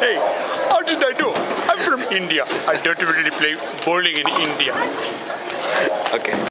Hey, how did I do? I'm from India. I don't really play bowling in India. Okay.